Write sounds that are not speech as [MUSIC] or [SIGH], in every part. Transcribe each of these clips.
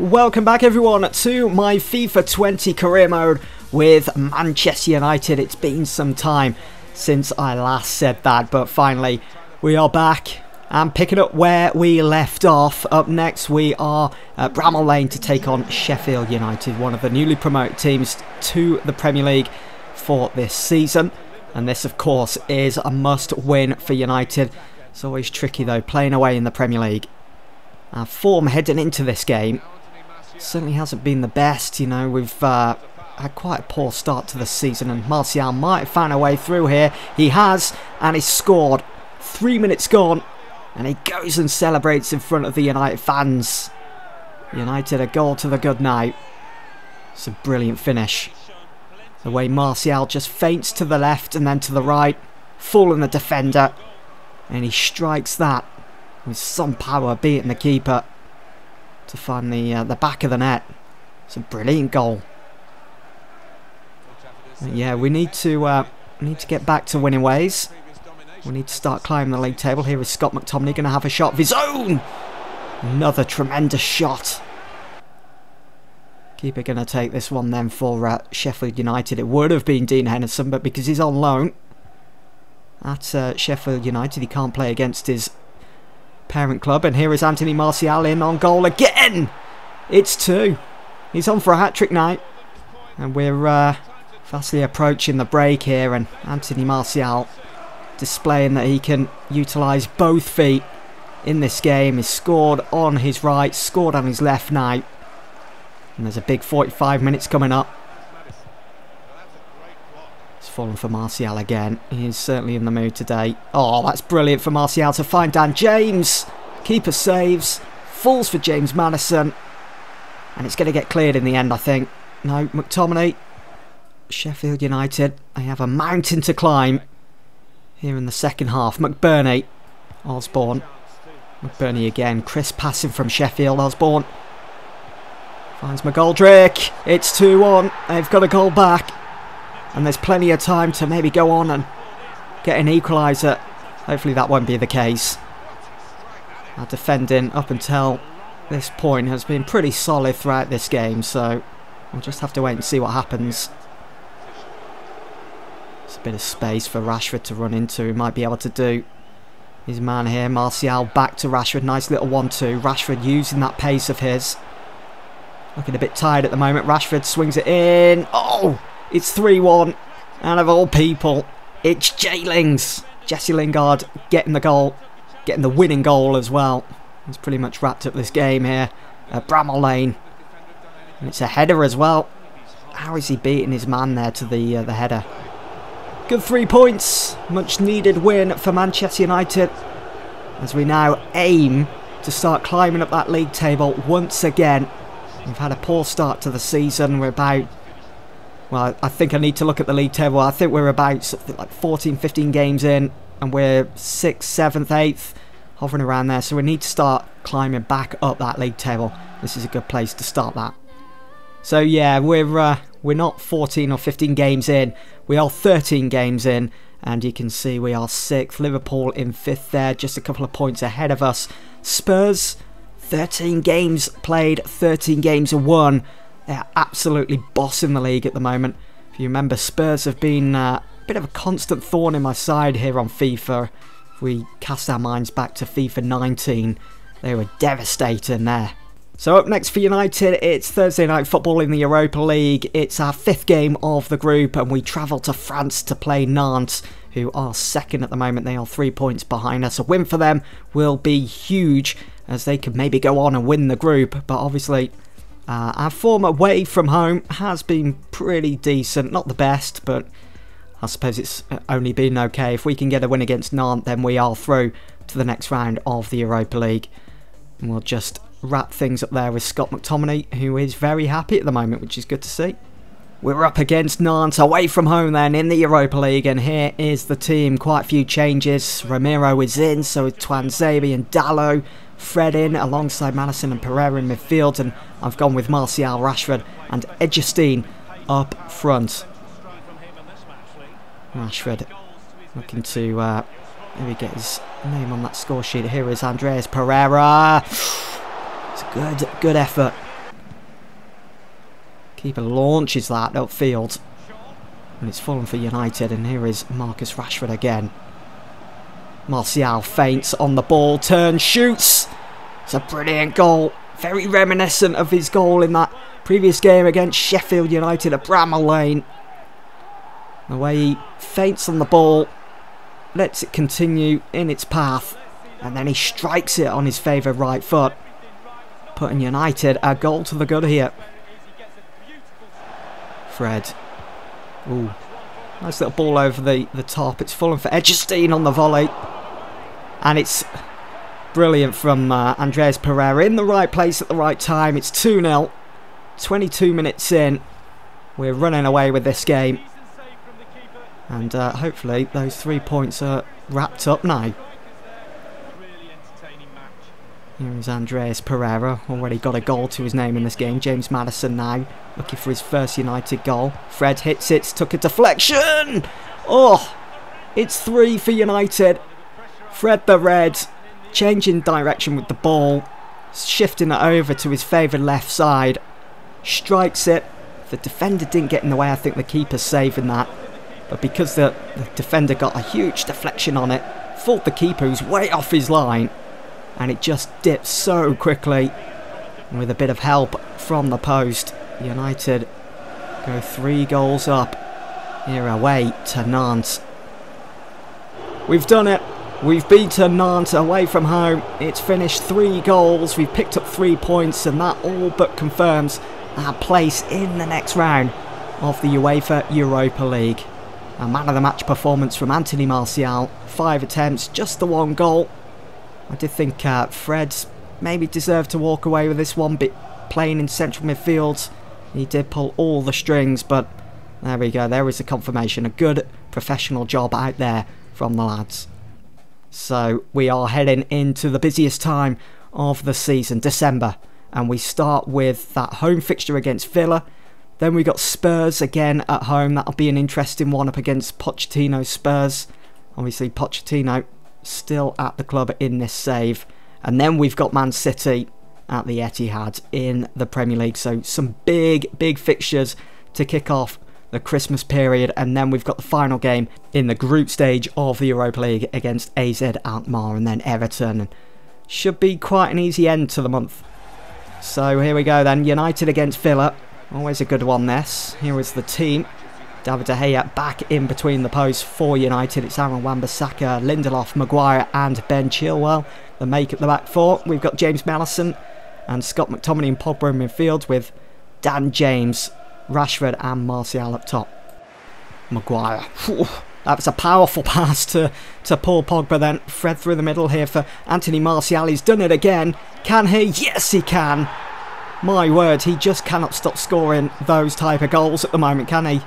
Welcome back everyone to my FIFA 20 career mode with Manchester United. It's been some time since I last said that, but finally we are back and picking up where we left off. Up next we are at Bramall Lane to take on Sheffield United, one of the newly promoted teams to the Premier League for this season. And this of course is a must win for United. It's always tricky though, playing away in the Premier League. Our form heading into this game certainly hasn't been the best. You know, we've uh, had quite a poor start to the season, and Martial might found a way through here. He has, and he's scored. Three minutes gone, and he goes and celebrates in front of the United fans. United a goal to the good night. It's a brilliant finish. The way Martial just feints to the left and then to the right, fooling the defender, and he strikes that with some power, beating the keeper to find the uh, the back of the net. It's a brilliant goal. Yeah, we need to uh, need to get back to winning ways. We need to start climbing the league table. Here is Scott McTominay going to have a shot of his own. Another tremendous shot. Keeper going to take this one then for uh, Sheffield United. It would have been Dean Henderson, but because he's on loan at uh, Sheffield United, he can't play against his parent club. And here is Anthony Martial in on goal again. It's two. He's on for a hat-trick night. And we're uh, fastly approaching the break here. And Anthony Martial displaying that he can utilise both feet in this game. He's scored on his right, scored on his left night. And there's a big 45 minutes coming up. Fallen for Martial again. He is certainly in the mood today. Oh, that's brilliant for Martial to find Dan James. Keeper saves. Falls for James Maddison. And it's going to get cleared in the end, I think. No, McTominay. Sheffield United. They have a mountain to climb here in the second half. McBurnie. Osborn. McBurnie again. Chris passing from Sheffield. Osborn. Finds McGoldrick. It's 2-1. They've got a goal back. And there's plenty of time to maybe go on and get an equaliser. Hopefully that won't be the case. Our defending up until this point has been pretty solid throughout this game, so we'll just have to wait and see what happens. There's a bit of space for Rashford to run into. He might be able to do his man here. Martial back to Rashford. Nice little 1-2. Rashford using that pace of his. Looking a bit tired at the moment. Rashford swings it in. Oh! It's 3-1. And of all people, it's Jaylings. Jesse Lingard getting the goal. Getting the winning goal as well. He's pretty much wrapped up this game here at Bramall Lane. And it's a header as well. How is he beating his man there to the, uh, the header? Good three points. Much needed win for Manchester United. As we now aim to start climbing up that league table once again. We've had a poor start to the season. We're about well, I think I need to look at the league table. I think we're about like 14, 15 games in, and we're 6th, 7th, 8th, hovering around there. So we need to start climbing back up that league table. This is a good place to start that. So yeah, we're uh, we're not 14 or 15 games in. We are 13 games in, and you can see we are 6th. Liverpool in 5th there, just a couple of points ahead of us. Spurs, 13 games played, 13 games won. They're absolutely bossing the league at the moment. If you remember, Spurs have been uh, a bit of a constant thorn in my side here on FIFA. If we cast our minds back to FIFA 19, they were devastating there. So up next for United, it's Thursday night football in the Europa League. It's our fifth game of the group and we travel to France to play Nantes, who are second at the moment. They are three points behind us. A win for them will be huge as they could maybe go on and win the group, but obviously uh, our form away from home has been pretty decent, not the best, but I suppose it's only been okay. If we can get a win against Nantes, then we are through to the next round of the Europa League. And we'll just wrap things up there with Scott McTominay, who is very happy at the moment, which is good to see. We're up against Nantes, away from home then, in the Europa League, and here is the team. Quite a few changes. Romero is in, so is Tuanzebe and Dalot. Fred in alongside Maddison and Pereira in midfield, and I've gone with Martial, Rashford, and Eggestein up front. Rashford looking to uh, maybe get his name on that score sheet. Here is Andreas Pereira. It's a good, good effort. Keeper launches that upfield. And it's fallen for United. And here is Marcus Rashford again. Martial feints on the ball, turns, shoots. It's a brilliant goal. Very reminiscent of his goal in that previous game against Sheffield United at Bramall Lane. The way he feints on the ball, lets it continue in its path, and then he strikes it on his favoured right foot, putting United a goal to the good here. Fred. Ooh. Nice little ball over the, the top. It's fallen for Eggestein on the volley. And it's brilliant from uh, Andreas Pereira in the right place at the right time. It's 2-0. 22 minutes in. We're running away with this game. And uh, hopefully those three points are wrapped up now. Here is Andreas Pereira, already got a goal to his name in this game. James Maddison now, looking for his first United goal. Fred hits it, took a deflection! Oh, it's three for United. Fred the Red, changing direction with the ball, shifting it over to his favoured left side. Strikes it. The defender didn't get in the way, I think the keeper's saving that. But because the, the defender got a huge deflection on it, fault the keeper who's way off his line and it just dips so quickly. And with a bit of help from the post, United go three goals up here away to Nantes. We've done it. We've beaten Nantes away from home. It's finished three goals. We've picked up three points, and that all but confirms our place in the next round of the UEFA Europa League. A man of the match performance from Anthony Martial. Five attempts, just the one goal. I did think uh, maybe deserved to walk away with this one, bit playing in central midfield. He did pull all the strings, but there we go. There is a confirmation. A good professional job out there from the lads. So we are heading into the busiest time of the season, December. And we start with that home fixture against Villa. Then we got Spurs again at home. That'll be an interesting one up against Pochettino Spurs. Obviously, Pochettino still at the club in this save. And then we've got Man City at the Etihad in the Premier League. So some big, big fixtures to kick off the Christmas period. And then we've got the final game in the group stage of the Europa League against AZ Alkmaar and then Everton. And should be quite an easy end to the month. So here we go then. United against Villa. Always a good one this. Here is the team. David De Gea back in between the posts for United. It's Aaron Wan-Bissaka, Lindelof, Maguire and Ben Chilwell. The make at the back four. We've got James Maddison and Scott McTominay and Pogba in midfield with Dan James, Rashford and Martial up top. Maguire. that was a powerful [LAUGHS] pass to, to Paul Pogba then. Fred through the middle here for Anthony Martial. He's done it again. Can he? Yes, he can. My word, he just cannot stop scoring those type of goals at the moment, can he?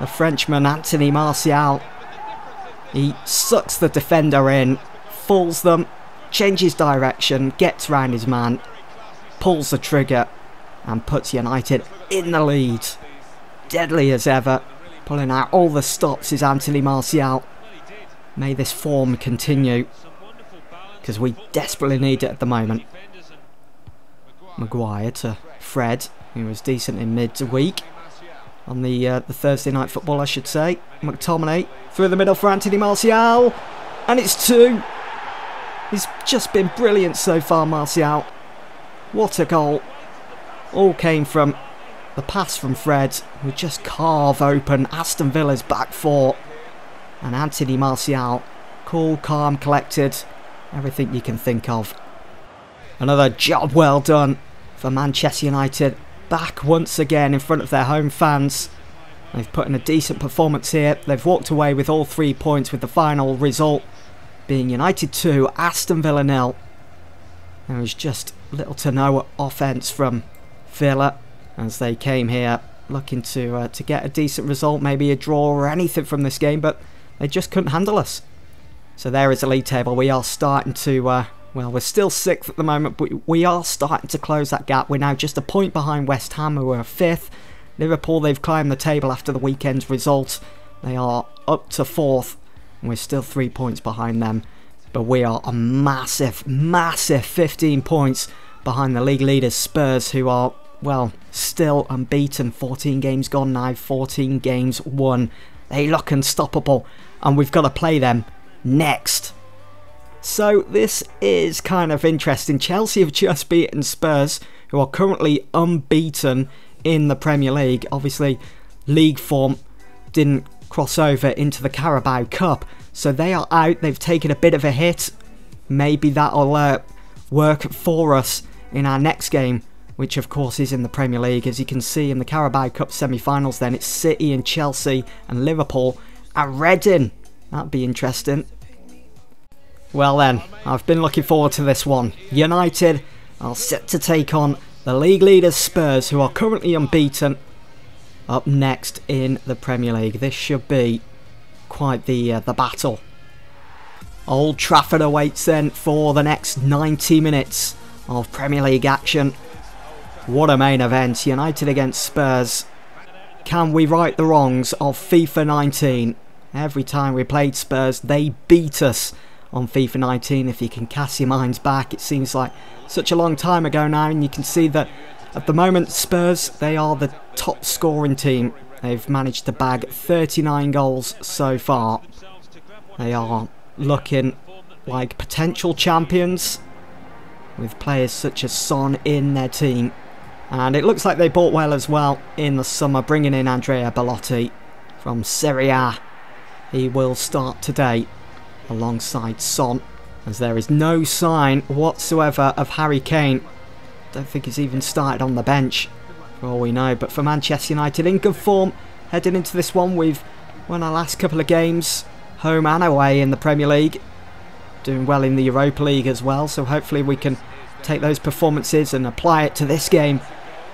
The Frenchman Anthony Martial. He sucks the defender in, falls them, changes direction, gets round his man, pulls the trigger and puts United in the lead. Deadly as ever. Pulling out all the stops is Anthony Martial. May this form continue because we desperately need it at the moment. Maguire to Fred, who was decent in mid-week on the uh, the Thursday night football, I should say. McTominay through the middle for Anthony Martial, and it's two. He's just been brilliant so far, Martial. What a goal! All came from the pass from Fred, who just carve open Aston Villa's back four, and Anthony Martial, cool, calm, collected, everything you can think of. Another job well done for Manchester United back once again in front of their home fans. They've put in a decent performance here. They've walked away with all three points with the final result being United 2, Aston Villa nil. There was just little to no offence from Villa as they came here looking to uh, to get a decent result, maybe a draw or anything from this game, but they just couldn't handle us. So there is the league table. We are starting to uh, well, we're still sixth at the moment, but we are starting to close that gap. We're now just a point behind West Ham, who are fifth. Liverpool, they've climbed the table after the weekend's result. They are up to fourth, and we're still three points behind them. But we are a massive, massive 15 points behind the league leaders, Spurs, who are well, still unbeaten. 14 games gone now, 14 games won. They look unstoppable, and we've got to play them next. So this is kind of interesting. Chelsea have just beaten Spurs, who are currently unbeaten in the Premier League. Obviously, league form didn't cross over into the Carabao Cup, so they are out. They've taken a bit of a hit. Maybe that'll uh, work for us in our next game, which of course is in the Premier League. As you can see in the Carabao Cup semi-finals, then it's City and Chelsea and Liverpool and Reading. That'd be interesting. Well then, I've been looking forward to this one. United are set to take on the league leaders Spurs, who are currently unbeaten, up next in the Premier League. This should be quite the uh, the battle. Old Trafford awaits then for the next 90 minutes of Premier League action. What a main event, United against Spurs. Can we right the wrongs of FIFA 19? Every time we played Spurs, they beat us on FIFA 19. If you can cast your minds back, it seems like such a long time ago now, and you can see that at the moment, Spurs, they are the top scoring team. They've managed to bag 39 goals so far. They are looking like potential champions with players such as Son in their team. And it looks like they bought well as well in the summer, bringing in Andrea Belotti from Serie A. He will start today alongside Son, as there is no sign whatsoever of Harry Kane. Don't think he's even started on the bench, for all we know. But for Manchester United, in good form, heading into this one, we've won our last couple of games, home and away in the Premier League. Doing well in the Europa League as well, so hopefully we can take those performances and apply it to this game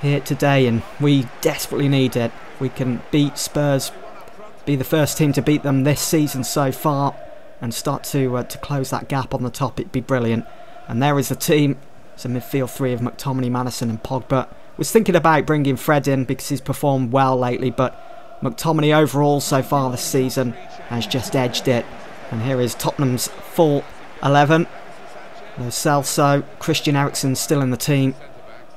here today, and we desperately need it. We can beat Spurs, be the first team to beat them this season so far, and start to uh, to close that gap on the top. It'd be brilliant. And there is the team. It's a midfield three of McTominay, Maddison, and Pogba. Was thinking about bringing Fred in because he's performed well lately, but McTominay overall so far this season has just edged it. And here is Tottenham's full 11. Lo Celso, Christian Eriksen still in the team.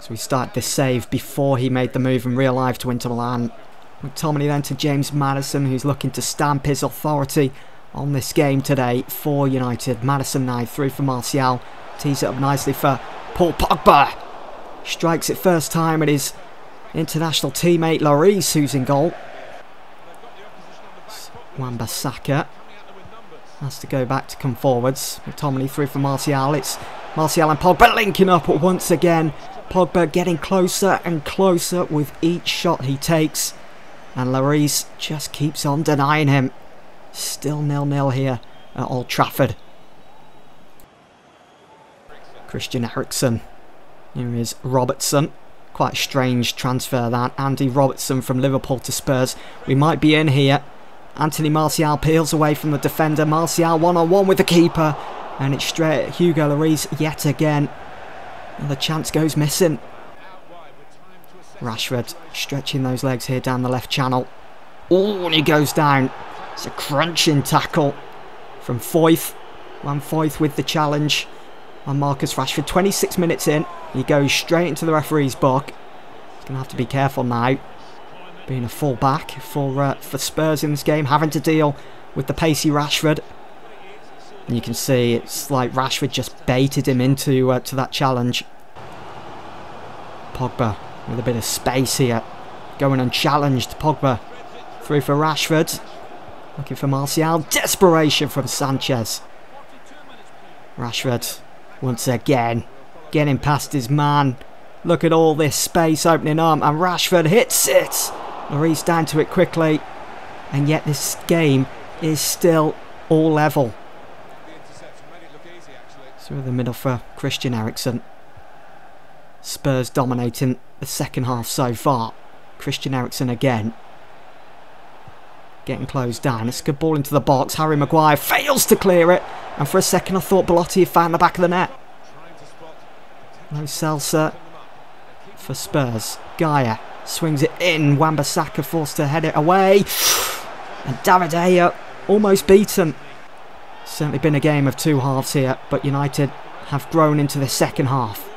So we start this save before he made the move in real life to Inter Milan. McTominay then to James Maddison, who's looking to stamp his authority on this game today for United. Maddison now through for Martial. Tees it up nicely for Paul Pogba. Strikes it first time at his international teammate Lloris, who's in goal. Wan-Bissaka has to go back to come forwards. McTominay through for Martial. It's Martial and Pogba linking up once again. Pogba getting closer and closer with each shot he takes. And Lloris just keeps on denying him. Still nil-nil here at Old Trafford. Christian Eriksen. Here is Robertson. Quite strange transfer that. Andy Robertson from Liverpool to Spurs. We might be in here. Anthony Martial peels away from the defender. Martial one-on-one with the keeper. And it's straight at Hugo Lloris yet again. And the chance goes missing. Rashford stretching those legs here down the left channel. Oh, and he goes down. It's a crunching tackle from Foyth. Juan Foyth with the challenge on Marcus Rashford. 26 minutes in, he goes straight into the referee's book. He's going to have to be careful now. Being a full back for, uh, for Spurs in this game, having to deal with the pacey Rashford. And you can see it's like Rashford just baited him into uh, to that challenge. Pogba with a bit of space here. Going unchallenged. Pogba through for Rashford. Looking for Martial. Desperation from Sanchez. Rashford once again getting past his man. Look at all this space opening up and Rashford hits it. Lloris down to it quickly. And yet this game is still all level. Through the middle for Christian Eriksen. Spurs dominating the second half so far. Christian Eriksen again. Getting closed down. It's a good ball into the box. Harry Maguire fails to clear it. And for a second I thought Belotti had found the back of the net. Lo Celso for Spurs. Gaia swings it in. Wan-Bissaka forced to head it away. And David Gea almost beaten. Certainly been a game of two halves here, but United have grown into the second half.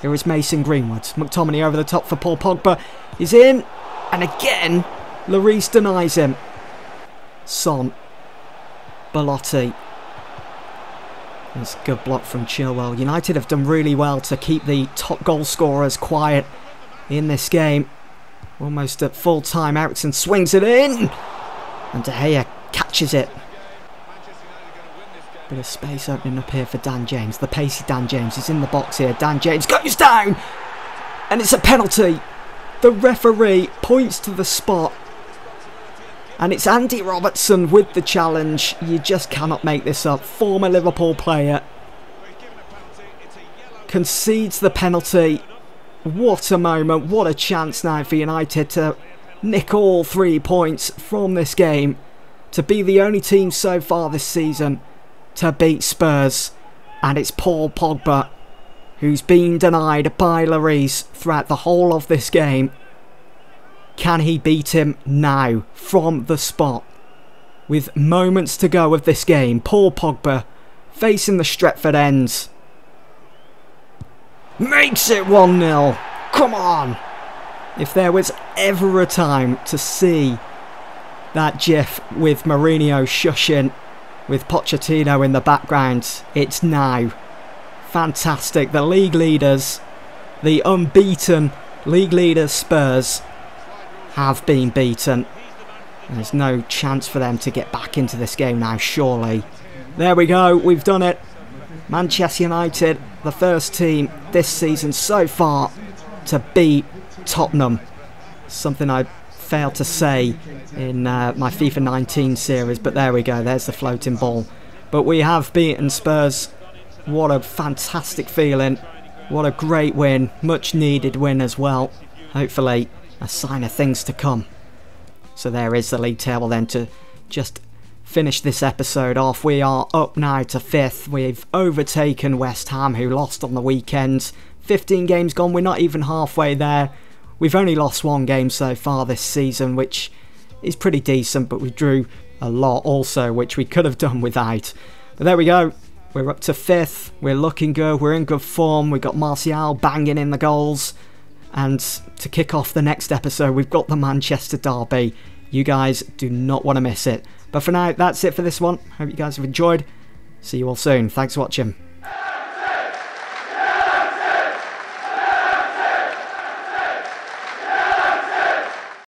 Here is Mason Greenwood. McTominay over the top for Paul Pogba. He's in. And again, Lloris denies him. Son. Belotti. It's a good block from Chilwell. United have done really well to keep the top goal scorers quiet in this game. Almost at full time, Eriksen swings it in. And De Gea catches it. Bit of space opening up here for Dan James. The pacey Dan James is in the box here. Dan James goes down. And it's a penalty. The referee points to the spot. And it's Andy Robertson with the challenge. You just cannot make this up. Former Liverpool player concedes the penalty. What a moment. What a chance now for United to nick all three points from this game. To be the only team so far this season to beat Spurs. And it's Paul Pogba who's been denied by Lloris throughout the whole of this game. Can he beat him now from the spot? With moments to go of this game, Paul Pogba facing the Stretford ends. Makes it 1-0. Come on. If there was ever a time to see that gif with Mourinho shushing with Pochettino in the background. It's now. Fantastic. The league leaders, the unbeaten league leaders Spurs, have been beaten. There's no chance for them to get back into this game now, surely. There we go, we've done it. Manchester United, the first team this season so far to beat Tottenham. Something I failed to say in uh, my FIFA 19 series, but there we go, there's the floating ball. But we have beaten Spurs. What a fantastic feeling. What a great win. Much needed win as well. Hopefully a sign of things to come. So there is the league table then to just finish this episode off. We are up now to fifth. We've overtaken West Ham who lost on the weekend. 15 games gone, we're not even halfway there. We've only lost one game so far this season, which is pretty decent, but we drew a lot also, which we could have done without. But there we go. We're up to fifth. We're looking good. We're in good form. We've got Martial banging in the goals. And to kick off the next episode, we've got the Manchester Derby. You guys do not want to miss it. But for now, that's it for this one. Hope you guys have enjoyed. See you all soon. Thanks for watching.